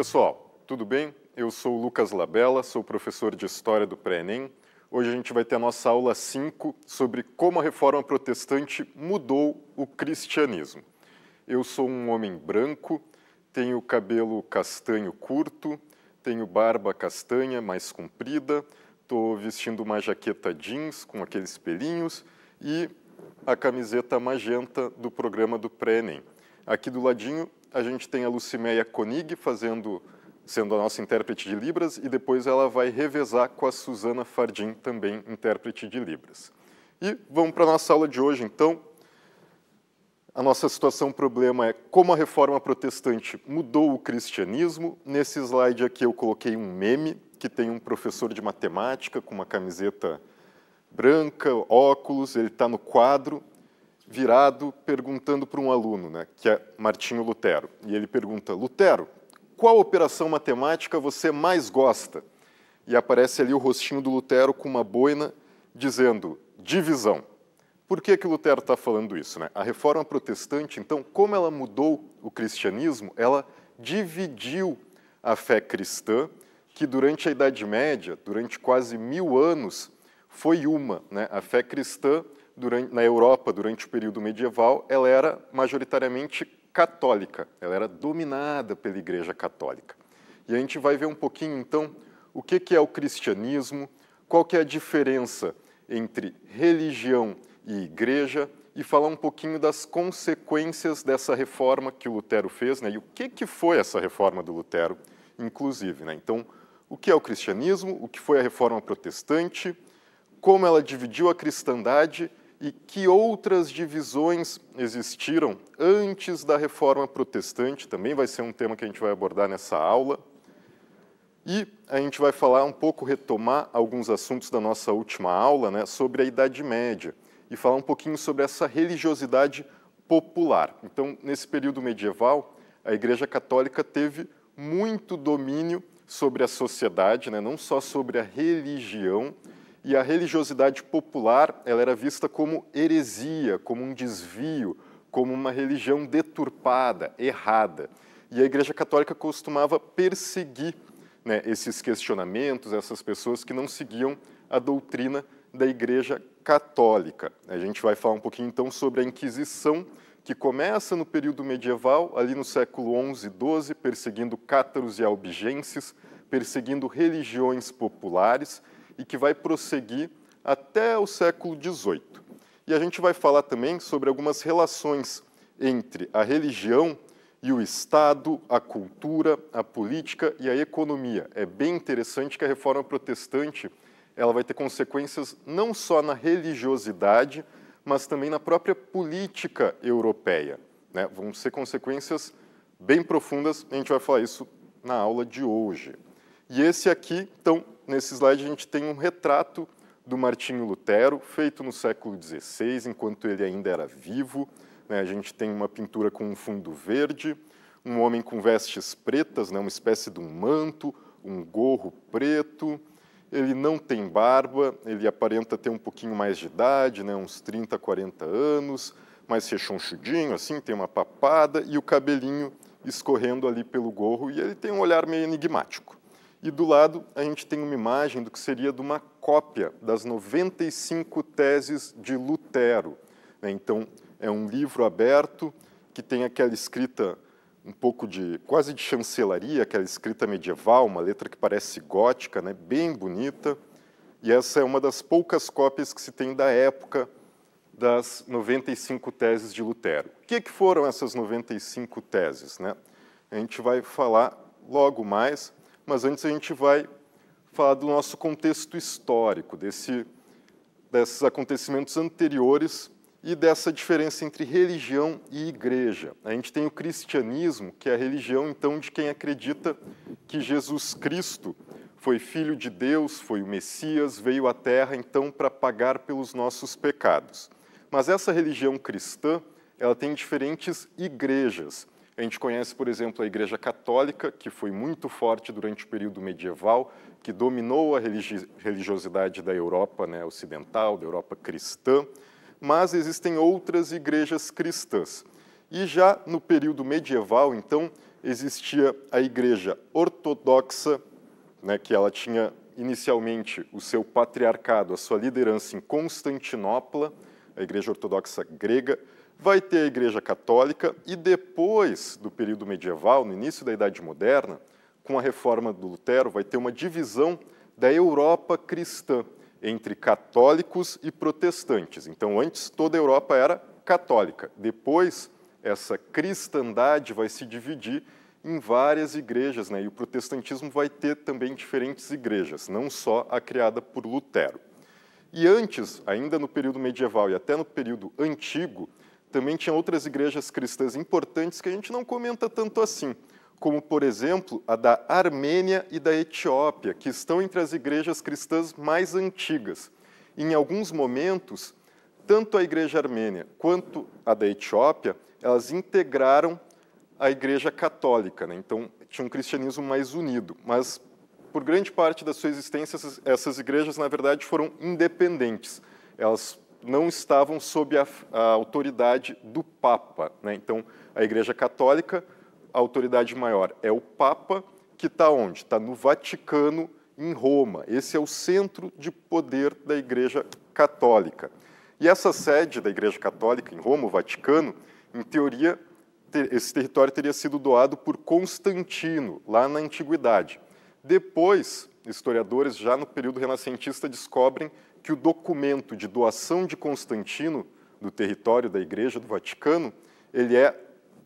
pessoal, tudo bem? Eu sou o Lucas Labella, sou professor de História do Pré-ENEM. Hoje a gente vai ter a nossa aula 5 sobre como a reforma protestante mudou o cristianismo. Eu sou um homem branco, tenho cabelo castanho curto, tenho barba castanha mais comprida, estou vestindo uma jaqueta jeans com aqueles pelinhos e a camiseta magenta do programa do Pré-ENEM. Aqui do ladinho a gente tem a Lucimeia Konig fazendo, sendo a nossa intérprete de Libras, e depois ela vai revezar com a Suzana Fardim, também intérprete de Libras. E vamos para a nossa aula de hoje, então. A nossa situação problema é como a reforma protestante mudou o cristianismo. Nesse slide aqui eu coloquei um meme que tem um professor de matemática com uma camiseta branca, óculos, ele está no quadro virado perguntando para um aluno, né, que é Martinho Lutero. E ele pergunta: Lutero, qual operação matemática você mais gosta? E aparece ali o rostinho do Lutero com uma boina dizendo divisão. Por que, que Lutero está falando isso? Né? A reforma protestante, então, como ela mudou o cristianismo, ela dividiu a fé cristã, que durante a Idade Média, durante quase mil anos, foi uma. Né? A fé cristã durante, na Europa, durante o período medieval, ela era majoritariamente católica, ela era dominada pela Igreja Católica. E a gente vai ver um pouquinho, então, o que, que é o cristianismo, qual que é a diferença entre religião e igreja, e falar um pouquinho das consequências dessa reforma que o Lutero fez, né, e o que, que foi essa reforma do Lutero, inclusive. Né? Então, o que é o cristianismo, o que foi a reforma protestante, como ela dividiu a cristandade e que outras divisões existiram antes da reforma protestante, também vai ser um tema que a gente vai abordar nessa aula. E a gente vai falar um pouco, retomar alguns assuntos da nossa última aula né, sobre a Idade Média e falar um pouquinho sobre essa religiosidade popular. Então, nesse período medieval, a Igreja Católica teve muito domínio sobre a sociedade, né, não só sobre a religião, e a religiosidade popular ela era vista como heresia, como um desvio, como uma religião deturpada, errada. E a Igreja Católica costumava perseguir né, esses questionamentos, essas pessoas que não seguiam a doutrina da Igreja Católica. A gente vai falar um pouquinho então sobre a Inquisição, que começa no período medieval, ali no século XI e XII, perseguindo cátaros e albigenses, perseguindo religiões populares e que vai prosseguir até o século XVIII. E a gente vai falar também sobre algumas relações entre a religião e o Estado, a cultura, a política e a economia. É bem interessante que a reforma protestante ela vai ter consequências não só na religiosidade, mas também na própria política europeia. Né? Vão ser consequências bem profundas, a gente vai falar isso na aula de hoje. E esse aqui, então, nesse slide a gente tem um retrato do Martinho Lutero, feito no século XVI, enquanto ele ainda era vivo. Né? A gente tem uma pintura com um fundo verde, um homem com vestes pretas, né? uma espécie de um manto, um gorro preto. Ele não tem barba, ele aparenta ter um pouquinho mais de idade, né? uns 30, 40 anos, mais rechonchudinho, assim, tem uma papada e o cabelinho escorrendo ali pelo gorro, e ele tem um olhar meio enigmático. E do lado a gente tem uma imagem do que seria de uma cópia das 95 teses de Lutero. Né? Então, é um livro aberto que tem aquela escrita um pouco de quase de chancelaria, aquela escrita medieval, uma letra que parece gótica, né? bem bonita. E essa é uma das poucas cópias que se tem da época das 95 teses de Lutero. O que, que foram essas 95 teses? Né? A gente vai falar logo mais, mas antes a gente vai falar do nosso contexto histórico, desse, desses acontecimentos anteriores e dessa diferença entre religião e igreja. A gente tem o cristianismo, que é a religião, então, de quem acredita que Jesus Cristo foi filho de Deus, foi o Messias, veio à Terra, então, para pagar pelos nossos pecados. Mas essa religião cristã, ela tem diferentes igrejas. A gente conhece, por exemplo, a Igreja Católica, que foi muito forte durante o período medieval, que dominou a religiosidade da Europa né, ocidental, da Europa cristã, mas existem outras igrejas cristãs. E já no período medieval, então, existia a Igreja Ortodoxa, né, que ela tinha inicialmente o seu patriarcado, a sua liderança em Constantinopla, a Igreja Ortodoxa grega, vai ter a Igreja Católica e depois do período medieval, no início da Idade Moderna, com a reforma do Lutero, vai ter uma divisão da Europa cristã entre católicos e protestantes. Então, antes toda a Europa era católica. Depois, essa cristandade vai se dividir em várias igrejas, né? e o protestantismo vai ter também diferentes igrejas, não só a criada por Lutero. E antes, ainda no período medieval e até no período antigo, também tinha outras igrejas cristãs importantes que a gente não comenta tanto assim, como, por exemplo, a da Armênia e da Etiópia, que estão entre as igrejas cristãs mais antigas. Em alguns momentos, tanto a igreja armênia quanto a da Etiópia, elas integraram a igreja católica, né? então tinha um cristianismo mais unido, mas por grande parte da sua existência essas, igrejas na verdade foram independentes, elas não estavam sob a, a autoridade do Papa, né? então a igreja católica, a autoridade maior é o Papa, que está onde? Está no Vaticano, em Roma. Esse é o centro de poder da Igreja Católica. E essa sede da Igreja Católica em Roma, o Vaticano, em teoria esse território teria sido doado por Constantino, lá na Antiguidade. Depois, historiadores, já no período renascentista, descobrem que o documento de doação de Constantino do território da Igreja do Vaticano, ele é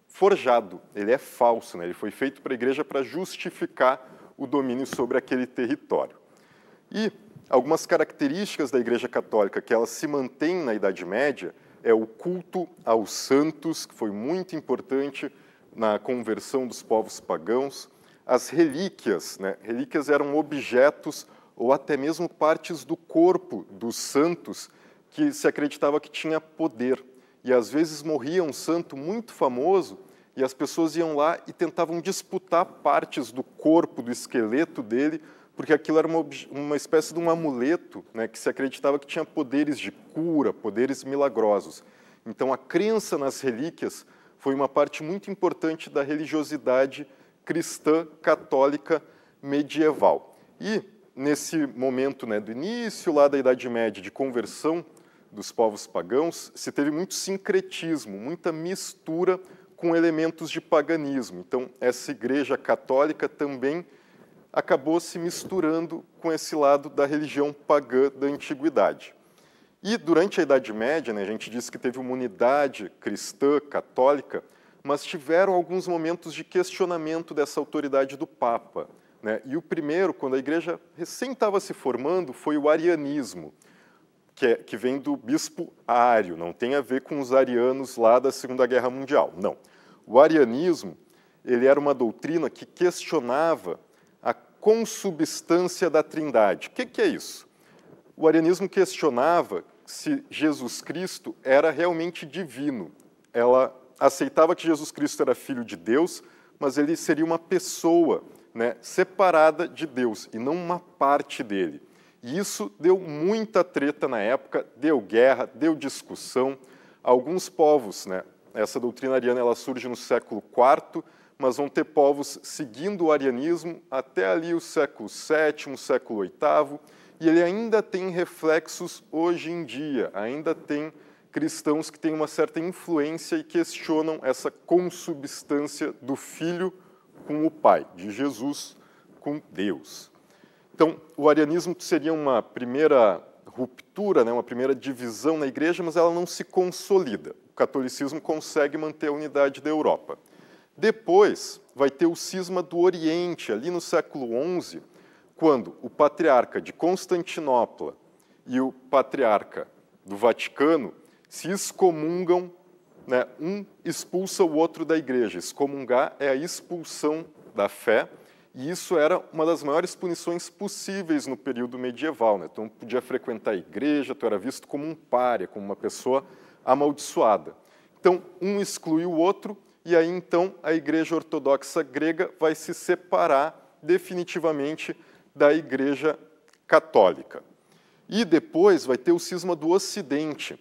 forjado, ele é falso, né? ele foi feito para a Igreja para justificar o domínio sobre aquele território. E algumas características da Igreja Católica que ela se mantém na Idade Média é o culto aos santos, que foi muito importante na conversão dos povos pagãos, as relíquias, né? relíquias eram objetos ou até mesmo partes do corpo dos santos que se acreditava que tinha poder. E às vezes morria um santo muito famoso e as pessoas iam lá e tentavam disputar partes do corpo, do esqueleto dele, porque aquilo era uma, uma espécie de um amuleto né, que se acreditava que tinha poderes de cura, poderes milagrosos. Então, a crença nas relíquias foi uma parte muito importante da religiosidade cristã católica medieval. E, nesse momento né, do início lá da Idade Média, de conversão dos povos pagãos, se teve muito sincretismo, muita mistura com elementos de paganismo. Então, essa igreja católica também acabou se misturando com esse lado da religião pagã da antiguidade. E durante a Idade Média, né, a gente disse que teve uma unidade cristã, católica, mas tiveram alguns momentos de questionamento dessa autoridade do Papa. Né? E o primeiro, quando a igreja recém estava se formando, foi o arianismo, que, é, que vem do bispo Ário, não tem a ver com os arianos lá da Segunda Guerra Mundial, não. O arianismo ele era uma doutrina que questionava consubstância da Trindade. O que, que é isso? O arianismo questionava se Jesus Cristo era realmente divino. Ela aceitava que Jesus Cristo era filho de Deus, mas ele seria uma pessoa né, separada de Deus e não uma parte dele. E isso deu muita treta na época, deu guerra, deu discussão. Alguns povos, né, essa doutrina ariana ela surge no século IV, mas vão ter povos seguindo o arianismo até ali o século VII, século VIII, e ele ainda tem reflexos hoje em dia, ainda tem cristãos que têm uma certa influência e questionam essa consubstância do Filho com o Pai, de Jesus com Deus. Então, o arianismo seria uma primeira ruptura, né, uma primeira divisão na igreja, mas ela não se consolida. O catolicismo consegue manter a unidade da Europa. Depois vai ter o cisma do Oriente, ali no século XI, quando o patriarca de Constantinopla e o patriarca do Vaticano se excomungam, né, um expulsa o outro da igreja. Excomungar é a expulsão da fé, e isso era uma das maiores punições possíveis no período medieval. Né? Então, podia frequentar a igreja, tu era visto como um pária, como uma pessoa amaldiçoada. Então, um exclui o outro, e aí então a Igreja Ortodoxa grega vai se separar definitivamente da Igreja Católica. E depois vai ter o cisma do Ocidente,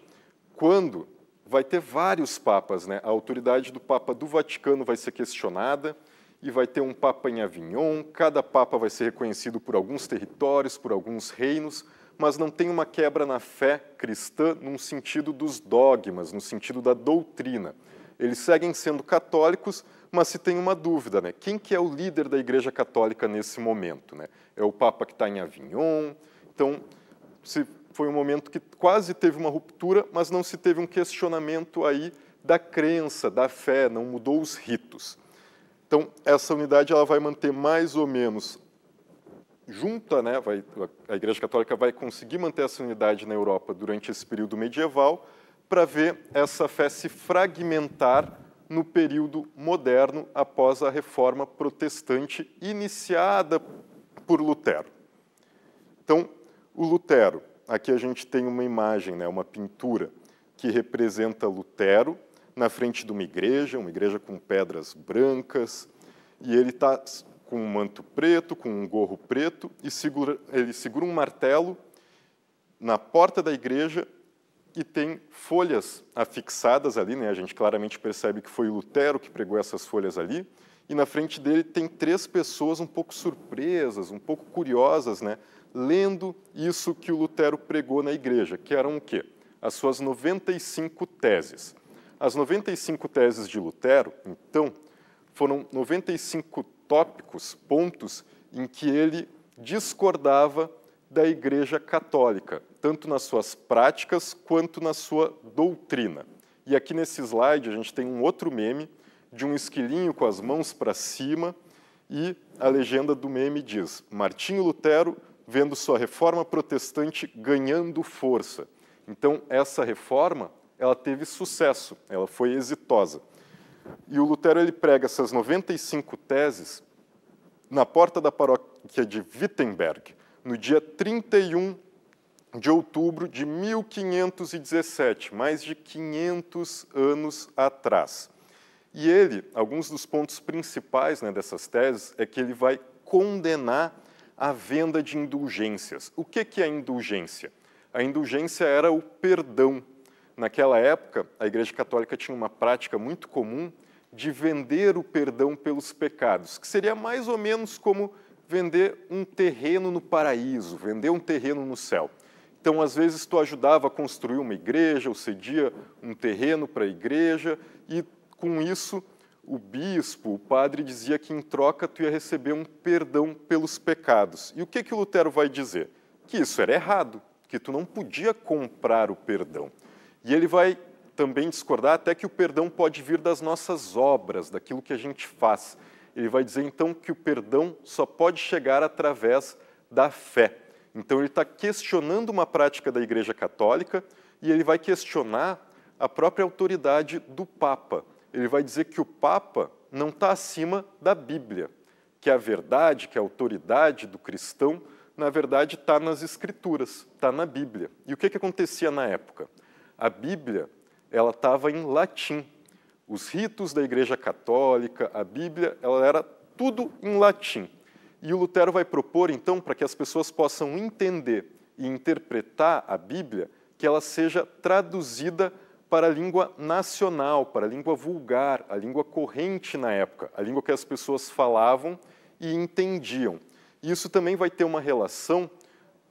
quando vai ter vários papas, né? A autoridade do Papa do Vaticano vai ser questionada e vai ter um papa em Avignon. Cada papa vai ser reconhecido por alguns territórios, por alguns reinos, mas não tem uma quebra na fé cristã num sentido dos dogmas, no sentido da doutrina. Eles seguem sendo católicos, mas se tem uma dúvida, né? Quem que é o líder da Igreja Católica nesse momento, né? É o Papa que está em Avignon. Então, se foi um momento que quase teve uma ruptura, mas não se teve um questionamento aí da crença, da fé, não mudou os ritos. Então, essa unidade ela vai manter mais ou menos junta, né, vai, a Igreja Católica vai conseguir manter essa unidade na Europa durante esse período medieval, para ver essa fé se fragmentar no período moderno após a reforma protestante iniciada por Lutero. Então, o Lutero, aqui a gente tem uma imagem, né, uma pintura que representa Lutero na frente de uma igreja, uma igreja com pedras brancas, e ele está com um manto preto, com um gorro preto, e segura, ele segura um martelo na porta da igreja e tem folhas afixadas ali, né? A gente claramente percebe que foi Lutero que pregou essas folhas ali. E na frente dele tem três pessoas um pouco surpresas, um pouco curiosas, né? Lendo isso que o Lutero pregou na igreja, que eram o quê? As suas 95 teses. As 95 teses de Lutero, então, foram 95 tópicos, pontos em que ele discordava da Igreja Católica, tanto nas suas práticas quanto na sua doutrina. E aqui nesse slide a gente tem um outro meme de um esquilinho com as mãos para cima e a legenda do meme diz: Martinho Lutero vendo sua reforma protestante ganhando força. Então essa reforma, ela teve sucesso, ela foi exitosa. E o Lutero ele prega essas 95 teses na porta da paróquia de Wittenberg, no dia 31 de outubro de 1517, mais de 500 anos atrás. E ele, alguns dos pontos principais né, dessas teses é que ele vai condenar a venda de indulgências. O que, que é indulgência? A indulgência era o perdão. Naquela época, a Igreja Católica tinha uma prática muito comum de vender o perdão pelos pecados, que seria mais ou menos como vender um terreno no paraíso, vender um terreno no céu. Então, às vezes, tu ajudava a construir uma igreja, ou cedia um terreno para a igreja, e com isso, o bispo, o padre, dizia que em troca tu ia receber um perdão pelos pecados. E o que, que o Lutero vai dizer? Que isso era errado, que tu não podia comprar o perdão. E ele vai também discordar até que o perdão pode vir das nossas obras, daquilo que a gente faz. Ele vai dizer então que o perdão só pode chegar através da fé. Então ele está questionando uma prática da Igreja Católica e ele vai questionar a própria autoridade do Papa. Ele vai dizer que o Papa não está acima da Bíblia, que a verdade, que a autoridade do cristão, na verdade, está nas Escrituras, está na Bíblia. E o que, que acontecia na época? A Bíblia ela estava em latim. Os ritos da Igreja Católica, a Bíblia, ela era tudo em latim. E o Lutero vai propor, então, para que as pessoas possam entender e interpretar a Bíblia, que ela seja traduzida para a língua nacional, para a língua vulgar, a língua corrente na época, a língua que as pessoas falavam e entendiam. E isso também vai ter uma relação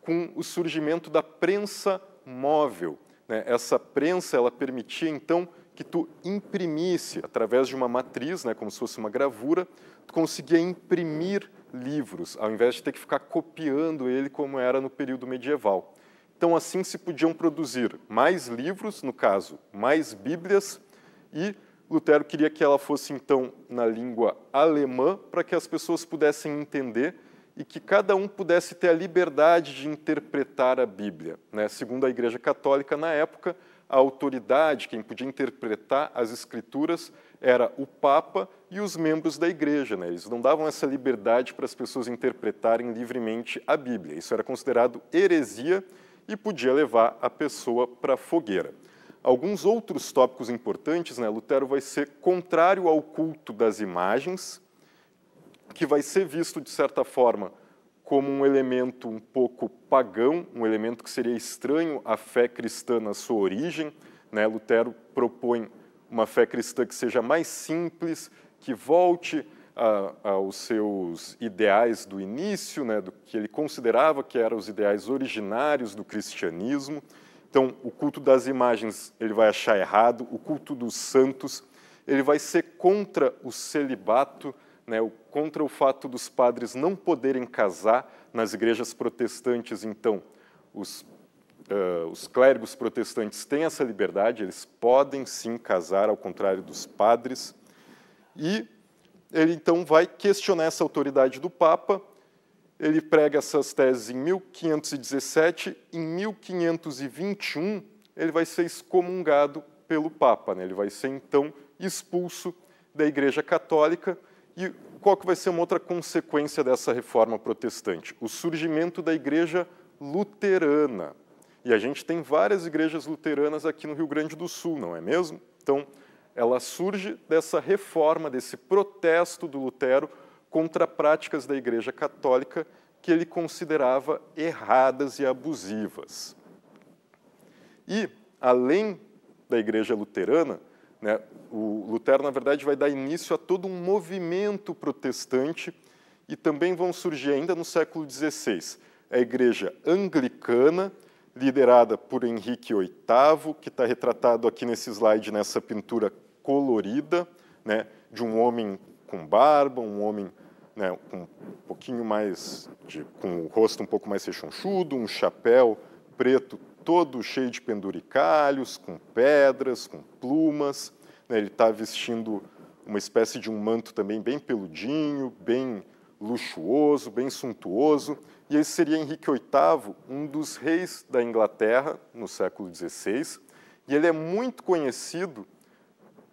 com o surgimento da prensa móvel, né? Essa prensa ela permitia então que tu imprimisse através de uma matriz, né, como se fosse uma gravura, tu conseguia imprimir livros, ao invés de ter que ficar copiando ele como era no período medieval. Então assim se podiam produzir mais livros, no caso, mais Bíblias, e Lutero queria que ela fosse então na língua alemã para que as pessoas pudessem entender e que cada um pudesse ter a liberdade de interpretar a Bíblia. Né? Segundo a Igreja Católica, na época, a autoridade, quem podia interpretar as Escrituras, era o Papa e os membros da Igreja. Né? Eles não davam essa liberdade para as pessoas interpretarem livremente a Bíblia. Isso era considerado heresia e podia levar a pessoa para a fogueira. Alguns outros tópicos importantes, né? Lutero vai ser contrário ao culto das imagens, que vai ser visto, de certa forma, como um elemento um pouco pagão, um elemento que seria estranho à fé cristã na sua origem. Né? Lutero propõe uma fé cristã que seja mais simples, que volte aos seus ideais do início, né, do que ele considerava que eram os ideais originários do cristianismo. Então, o culto das imagens ele vai achar errado, o culto dos santos ele vai ser contra o celibato, né, contra o fato dos padres não poderem casar nas igrejas protestantes. Então, os, uh, os clérigos protestantes têm essa liberdade, eles podem sim casar, ao contrário dos padres. E ele então vai questionar essa autoridade do Papa. Ele prega essas teses em 1517. Em 1521, ele vai ser excomungado pelo Papa. Né? Ele vai ser então expulso da Igreja Católica. E qual que vai ser uma outra consequência dessa reforma protestante? O surgimento da Igreja Luterana. E a gente tem várias igrejas luteranas aqui no Rio Grande do Sul, não é mesmo? Então, ela surge dessa reforma, desse protesto do Lutero contra práticas da Igreja Católica que ele considerava erradas e abusivas. E, além da Igreja Luterana, né, o Lutero, na verdade, vai dar início a todo um movimento protestante e também vão surgir ainda no século XVI a Igreja Anglicana, liderada por Henrique VIII, que está retratado aqui nesse slide, nessa pintura colorida, né, de um homem com barba, um homem né, com um pouquinho mais, de, com o rosto um pouco mais rechonchudo, um chapéu preto todo cheio de penduricalhos, com pedras, com plumas. Né, ele está vestindo uma espécie de um manto também bem peludinho, bem luxuoso, bem suntuoso. E esse seria Henrique VIII, um dos reis da Inglaterra no século XVI, e ele é muito conhecido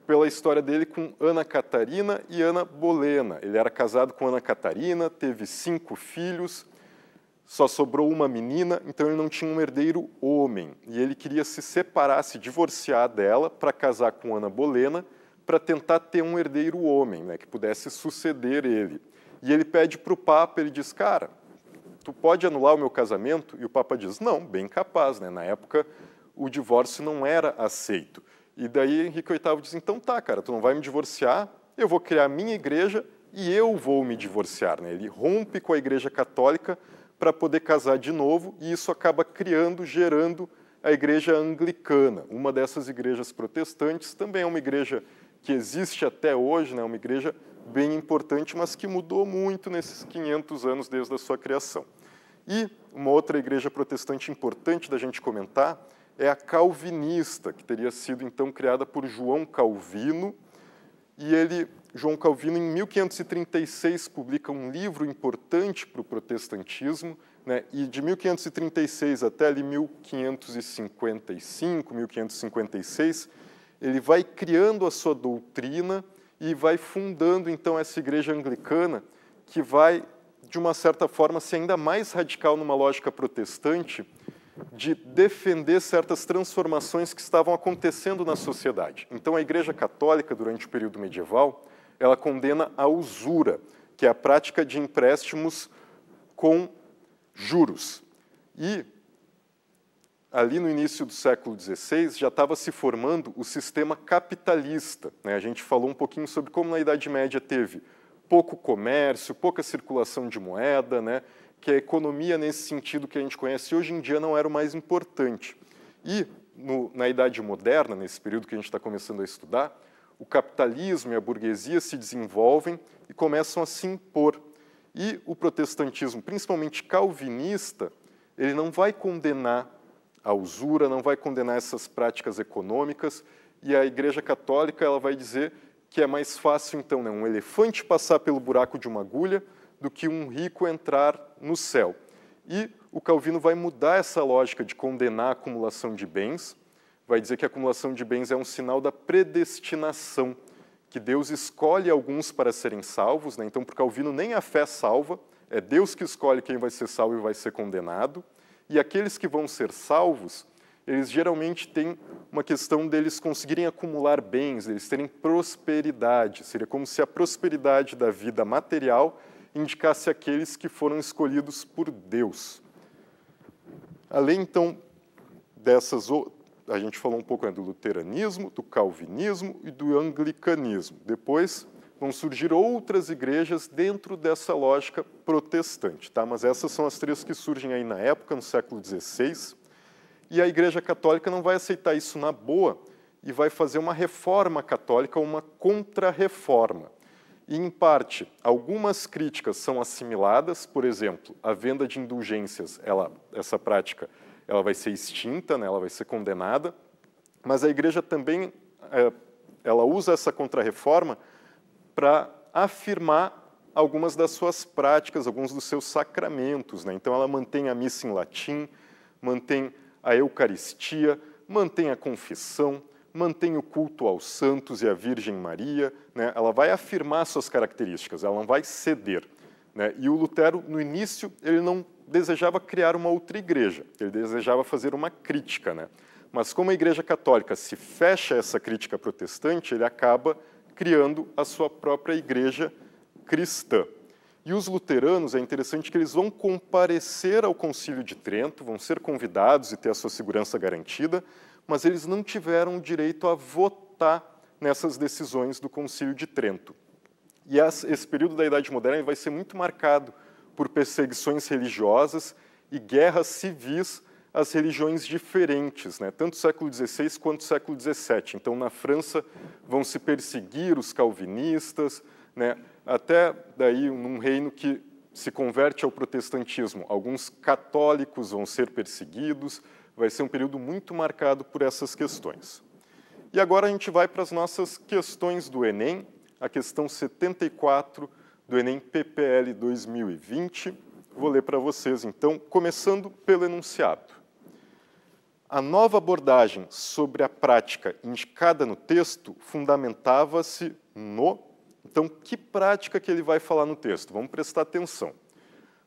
pela história dele com Ana Catarina e Ana Bolena. Ele era casado com Ana Catarina, teve cinco filhos, só sobrou uma menina, então ele não tinha um herdeiro homem. E ele queria se separar, se divorciar dela para casar com Ana Bolena, para tentar ter um herdeiro homem, né, que pudesse suceder ele. E ele pede para o Papa, ele diz, cara, tu pode anular o meu casamento? E o Papa diz, não, bem capaz. Né? Na época, o divórcio não era aceito. E daí Henrique VIII diz, então tá, cara, tu não vai me divorciar, eu vou criar a minha igreja e eu vou me divorciar. Né? Ele rompe com a igreja católica para poder casar de novo e isso acaba criando, gerando a igreja anglicana, uma dessas igrejas protestantes, também é uma igreja que existe até hoje, né, uma igreja bem importante, mas que mudou muito nesses 500 anos desde a sua criação. E uma outra igreja protestante importante da gente comentar é a calvinista, que teria sido então criada por João Calvino, e ele, João Calvino, em 1536, publica um livro importante para o protestantismo, né, e de 1536 até ali 1555, 1556, ele vai criando a sua doutrina e vai fundando então essa igreja anglicana que vai de uma certa forma ser ainda mais radical numa lógica protestante de defender certas transformações que estavam acontecendo na sociedade. Então a Igreja Católica durante o período medieval, ela condena a usura, que é a prática de empréstimos com juros. E ali no início do século XVI já estava se formando o sistema capitalista. Né? A gente falou um pouquinho sobre como na Idade Média teve pouco comércio, pouca circulação de moeda, né? Que a economia nesse sentido que a gente conhece hoje em dia não era o mais importante. E no, na Idade Moderna, nesse período que a gente está começando a estudar, o capitalismo e a burguesia se desenvolvem e começam a se impor. E o protestantismo, principalmente calvinista, ele não vai condenar a usura, não vai condenar essas práticas econômicas, e a Igreja Católica ela vai dizer que é mais fácil, então, né, um elefante passar pelo buraco de uma agulha do que um rico entrar no céu. E o Calvino vai mudar essa lógica de condenar a acumulação de bens, vai dizer que a acumulação de bens é um sinal da predestinação, que Deus escolhe alguns para serem salvos, né? então, para Calvino, nem a fé salva, é Deus que escolhe quem vai ser salvo e vai ser condenado, e aqueles que vão ser salvos, eles geralmente têm uma questão deles conseguirem acumular bens, eles terem prosperidade. Seria como se a prosperidade da vida material indicasse aqueles que foram escolhidos por Deus. Além, então, dessas, a gente falou um pouco né, do luteranismo, do calvinismo e do anglicanismo. Depois, vão surgir outras igrejas dentro dessa lógica protestante, tá? Mas essas são as três que surgem aí na época, no século XVI, e a Igreja Católica não vai aceitar isso na boa e vai fazer uma reforma católica, uma contra-reforma. E, em parte, algumas críticas são assimiladas, por exemplo, a venda de indulgências, ela, essa prática ela vai ser extinta, né, ela vai ser condenada, mas a Igreja também é, ela usa essa contra-reforma para afirmar algumas das suas práticas, alguns dos seus sacramentos. Né? Então, ela mantém a missa em latim, mantém a Eucaristia, mantém a confissão, mantém o culto aos santos e à Virgem Maria. Né? Ela vai afirmar suas características, ela não vai ceder. Né? E o Lutero, no início, ele não desejava criar uma outra igreja, ele desejava fazer uma crítica. Né? Mas como a Igreja Católica se fecha essa crítica protestante, ele acaba criando a sua própria igreja cristã. E os luteranos, é interessante que eles vão comparecer ao Concílio de Trento, vão ser convidados e ter a sua segurança garantida, mas eles não tiveram direito a votar nessas decisões do Concílio de Trento. E esse período da Idade Moderna vai ser muito marcado por perseguições religiosas e guerras civis as religiões diferentes, né? tanto século XVI quanto século XVII. Então, na França, vão se perseguir os calvinistas, né? até daí, num reino que se converte ao protestantismo, alguns católicos vão ser perseguidos, vai ser um período muito marcado por essas questões. E agora a gente vai para as nossas questões do Enem, a questão 74 do Enem PPL 2020. Vou ler para vocês, então, começando pelo enunciado. A nova abordagem sobre a prática indicada no texto fundamentava-se no. Então, que prática que ele vai falar no texto? Vamos prestar atenção.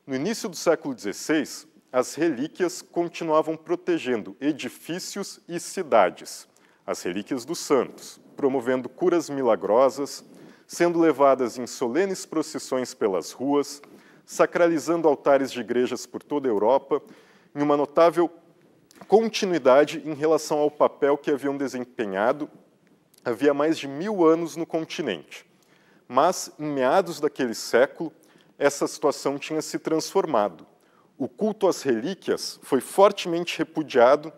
No início do século XVI, as relíquias continuavam protegendo edifícios e cidades, as relíquias dos santos, promovendo curas milagrosas, sendo levadas em solenes procissões pelas ruas, sacralizando altares de igrejas por toda a Europa, em uma notável continuidade em relação ao papel que haviam desempenhado havia mais de mil anos no continente. Mas, em meados daquele século, essa situação tinha se transformado. O culto às relíquias foi fortemente repudiado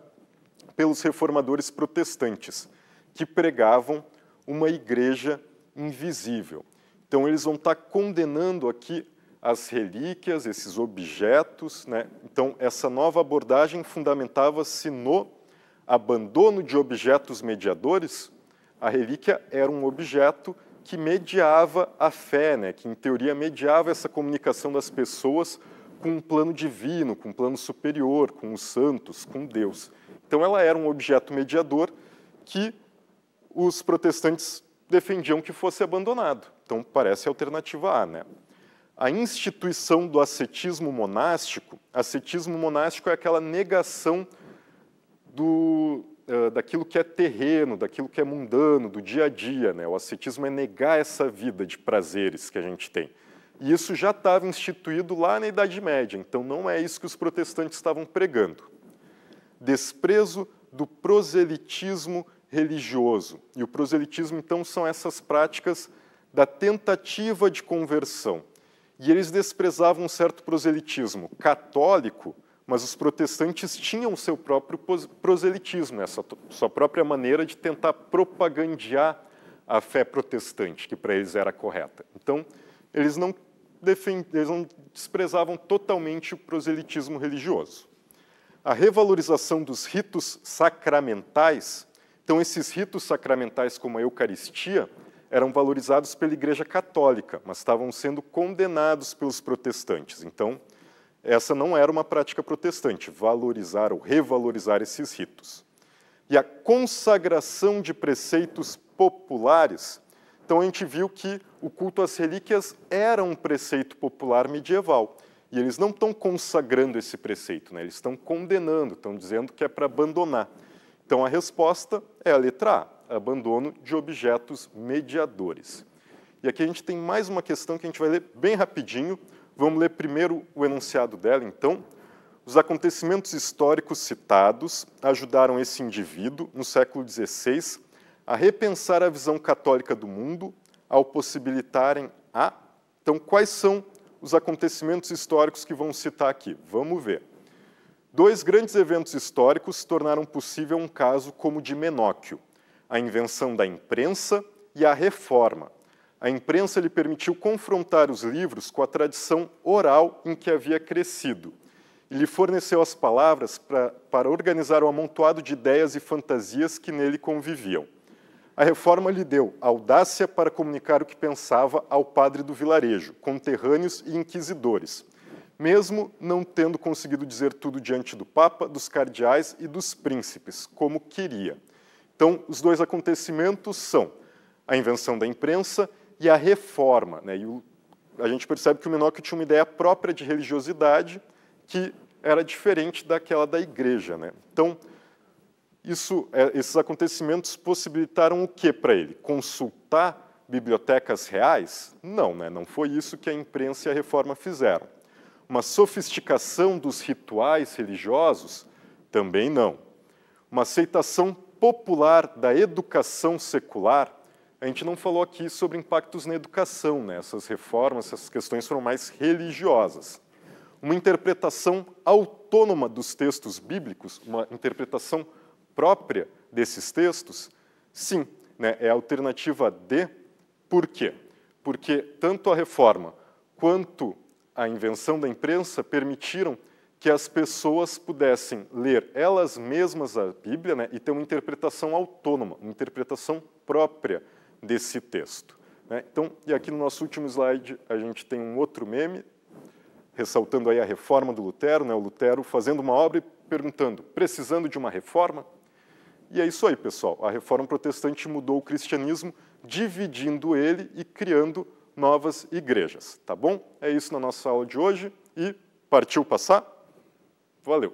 pelos reformadores protestantes, que pregavam uma igreja invisível. Então, eles vão estar condenando aqui as relíquias, esses objetos. Né? Então, essa nova abordagem fundamentava-se no abandono de objetos mediadores. A relíquia era um objeto que mediava a fé, né? que, em teoria, mediava essa comunicação das pessoas com um plano divino, com um plano superior, com os santos, com Deus. Então, ela era um objeto mediador que os protestantes defendiam que fosse abandonado. Então, parece a alternativa A, né? a instituição do ascetismo monástico, ascetismo monástico é aquela negação do, uh, daquilo que é terreno, daquilo que é mundano, do dia a dia. Né? O ascetismo é negar essa vida de prazeres que a gente tem. E isso já estava instituído lá na Idade Média, então não é isso que os protestantes estavam pregando. Desprezo do proselitismo religioso. E o proselitismo, então, são essas práticas da tentativa de conversão e eles desprezavam um certo proselitismo católico, mas os protestantes tinham seu próprio proselitismo, essa sua própria maneira de tentar propagandear a fé protestante, que para eles era correta. Então, eles não. Eles não desprezavam totalmente o proselitismo religioso. A revalorização dos ritos sacramentais, então esses ritos sacramentais como a Eucaristia, eram valorizados pela Igreja Católica, mas estavam sendo condenados pelos protestantes. Então, essa não era uma prática protestante, valorizar ou revalorizar esses ritos. E a consagração de preceitos populares, então a gente viu que o culto às relíquias era um preceito popular medieval. E eles não estão consagrando esse preceito, né? eles estão condenando, estão dizendo que é para abandonar. Então a resposta é a letra A abandono de objetos mediadores. E aqui a gente tem mais uma questão que a gente vai ler bem rapidinho. Vamos ler primeiro o enunciado dela, então. Os acontecimentos históricos citados ajudaram esse indivíduo, no século XVI, a repensar a visão católica do mundo, ao possibilitarem a. Então, quais são os acontecimentos históricos que vão citar aqui? Vamos ver. Dois grandes eventos históricos tornaram possível um caso como o de Menóquio: a invenção da imprensa e a reforma. A imprensa lhe permitiu confrontar os livros com a tradição oral em que havia crescido e lhe forneceu as palavras pra, para organizar o um amontoado de ideias e fantasias que nele conviviam. A reforma lhe deu audácia para comunicar o que pensava ao padre do vilarejo, conterrâneos e inquisidores, mesmo não tendo conseguido dizer tudo diante do Papa, dos cardeais e dos príncipes, como queria. Então, os dois acontecimentos são a invenção da imprensa e a reforma. Né? E o, a gente percebe que o Menóquio tinha uma ideia própria de religiosidade que era diferente daquela da igreja. Né? Então, isso, é, esses acontecimentos possibilitaram o que para ele? Consultar bibliotecas reais? Não, né? não foi isso que a imprensa e a reforma fizeram. Uma sofisticação dos rituais religiosos? Também não. Uma aceitação popular da educação secular? A gente não falou aqui sobre impactos na educação, né? essas reformas, essas questões foram mais religiosas. Uma interpretação autônoma dos textos bíblicos, uma interpretação própria desses textos? Sim, né, é a alternativa D. Por quê? Porque tanto a reforma quanto a invenção da imprensa permitiram que as pessoas pudessem ler elas mesmas a Bíblia né, e ter uma interpretação autônoma, uma interpretação própria desse texto. Né? Então, e aqui no nosso último slide a gente tem um outro meme, ressaltando aí a reforma do Lutero, né? o Lutero fazendo uma obra e perguntando, precisando de uma reforma? E é isso aí, pessoal. A reforma protestante mudou o cristianismo, dividindo ele e criando novas igrejas. Tá bom? É isso na nossa aula de hoje e partiu passar? Valeu!